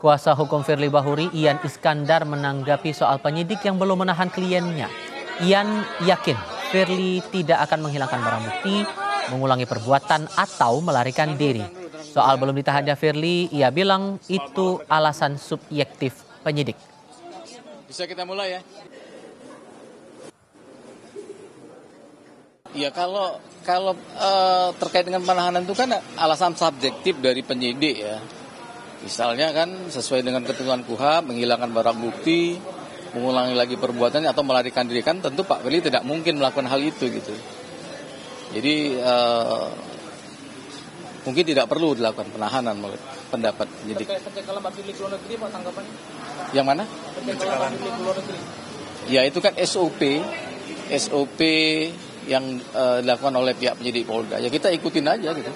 Kuasa hukum Firly Bahuri, Ian Iskandar menanggapi soal penyidik yang belum menahan kliennya. Ian yakin Firly tidak akan menghilangkan barang bukti, mengulangi perbuatan atau melarikan diri. Soal belum ditahannya Firly, ia bilang itu alasan subjektif penyidik. Bisa kita mulai ya? Ya kalau kalau uh, terkait dengan penahanan itu kan alasan subjektif dari penyidik ya. Misalnya kan sesuai dengan ketentuan KUHA menghilangkan barang bukti, mengulangi lagi perbuatannya atau melarikan diri kan tentu Pak Firly tidak mungkin melakukan hal itu gitu. Jadi uh, mungkin tidak perlu dilakukan penahanan menurut pendapat penyidik. Pencekalan Pak Firly ke luar negeri Pak tanggapannya? Yang mana? Pencekalan Pak Firly ke luar negeri. Ya itu kan SOP, SOP yang uh, dilakukan oleh pihak penyidik Polda. Ya kita ikutin aja gitu.